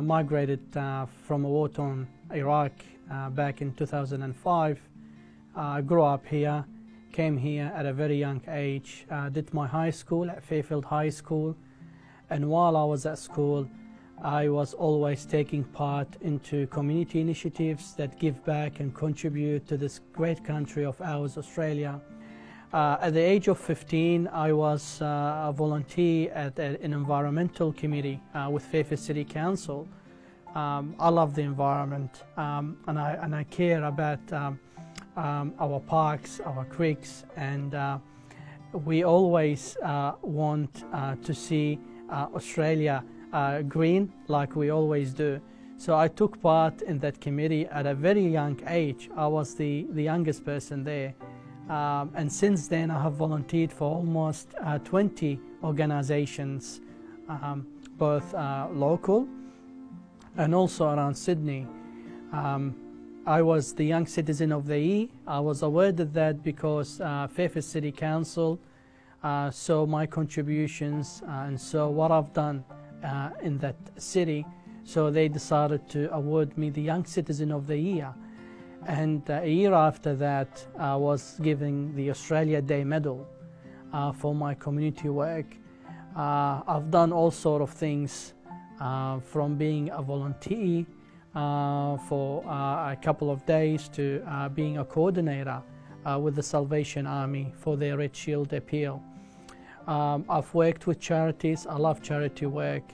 uh, migrated uh, from a war-torn Iraq uh, back in 2005. I grew up here, came here at a very young age, uh, did my high school at Fairfield High School, and while I was at school, I was always taking part into community initiatives that give back and contribute to this great country of ours, Australia. Uh, at the age of 15, I was uh, a volunteer at a, an environmental committee uh, with Fairfield City Council. Um, I love the environment um, and, I, and I care about um, um our parks, our creeks, and uh, we always uh, want uh, to see Australia green like we always do. So I took part in that committee at a very young age. I was the, the youngest person there. Um, and since then, I have volunteered for almost uh, 20 organizations, um, both uh, local and also around Sydney. Um, I was the Young Citizen of the Year. I was awarded that because uh, Fairfield City Council uh, saw my contributions uh, and saw what I've done uh, in that city. So they decided to award me the Young Citizen of the Year. And uh, a year after that, I was given the Australia Day Medal uh, for my community work. Uh, I've done all sort of things uh, from being a volunteer uh, for uh, a couple of days to being a coordinator with the Salvation Army for their Red Shield appeal. Um, I've worked with charities. I love charity work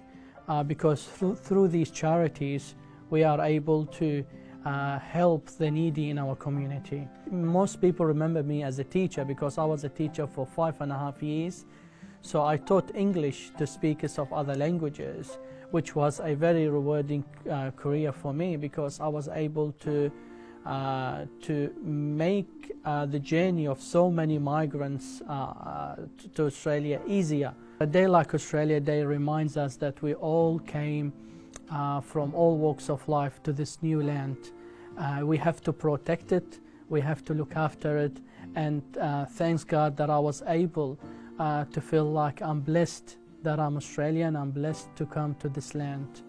because through these charities we are able to uh, help the needy in our community. Most people remember me as a teacher because I was a teacher for five and a half years. So I taught English to speakers of other languages, which was a very rewarding uh, career for me because I was able to uh, to make uh, the journey of so many migrants uh, to, Australia easier. A day like Australia Day reminds us that we all came uh, from all walks of life to this new land. Uh, we have to protect it, we have to look after it, and uh, thanks God that I was able uh, to feel like I'm blessed that I'm Australian, I'm blessed to come to this land.